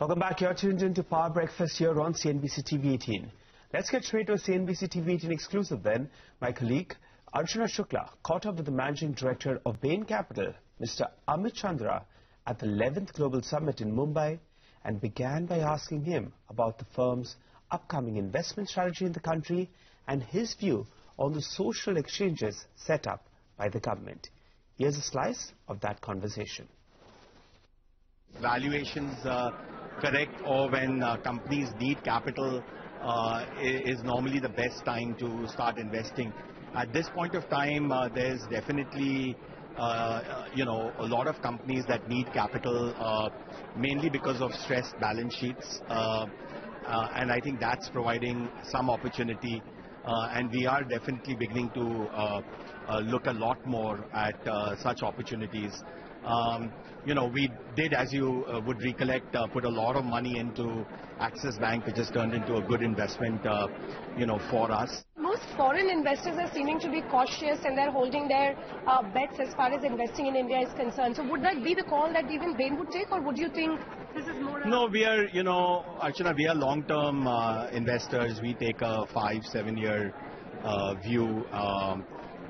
Welcome back. You're tuned in to Power Breakfast here on CNBC TV 18. Let's get straight to a CNBC TV 18 exclusive then. My colleague Archana Shukla caught up with the managing director of Bain Capital, Mr. Amit Chandra, at the 11th Global Summit in Mumbai and began by asking him about the firm's upcoming investment strategy in the country and his view on the social exchanges set up by the government. Here's a slice of that conversation. Valuations uh, correct or when uh, companies need capital uh, is normally the best time to start investing. At this point of time, uh, there's definitely uh, you know, a lot of companies that need capital, uh, mainly because of stressed balance sheets. Uh, and I think that's providing some opportunity. and we are definitely beginning to look a lot more at such opportunities. Um, you know, we did, as you uh, would recollect, uh, put a lot of money into Axis Bank, which has turned into a good investment, uh, you know, for us. Most foreign investors are seeming to be cautious and they're holding their uh, bets as far as investing in India is concerned. So would that be the call that even Bain would take or would you think this is more... No, we are, you know, Archana, we are long-term uh, investors. We take a five, seven-year uh, view.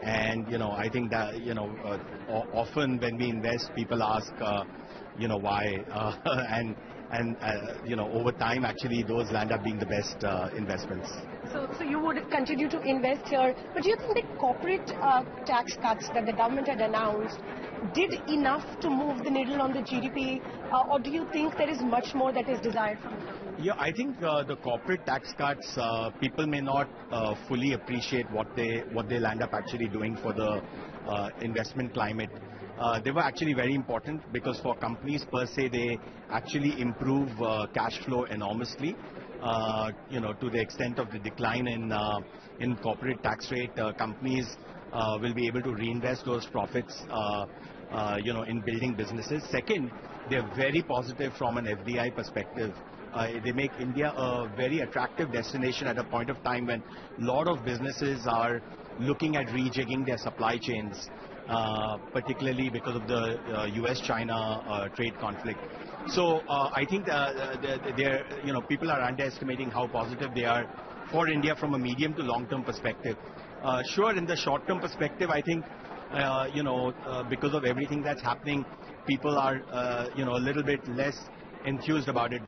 And, you know, I think that, you know, uh, often when we invest, people ask, uh, you know, why. Uh, and, and uh, you know, over time, actually, those land up being the best uh, investments. So, so you would continue to invest here. But do you think the corporate uh, tax cuts that the government had announced did enough to move the needle on the GDP? or do you think there is much more that is desired from the yeah, I think uh, the corporate tax cuts, uh, people may not uh, fully appreciate what they what they'll end up actually doing for the uh, investment climate. Uh, they were actually very important because for companies per se, they actually improve uh, cash flow enormously. you know, to the extent of the decline in in corporate tax rate, companies will be able to reinvest those profits. you know, in building businesses. Second, they're very positive from an FDI perspective. Uh, they make India a very attractive destination at a point of time when a lot of businesses are looking at rejigging their supply chains, uh, particularly because of the uh, U.S.-China uh, trade conflict. So uh, I think they're, you know, people are underestimating how positive they are for India from a medium to long-term perspective. Uh, sure, in the short-term perspective, I think, you know, because of everything that's happening, people are, you know, a little bit less enthused about it.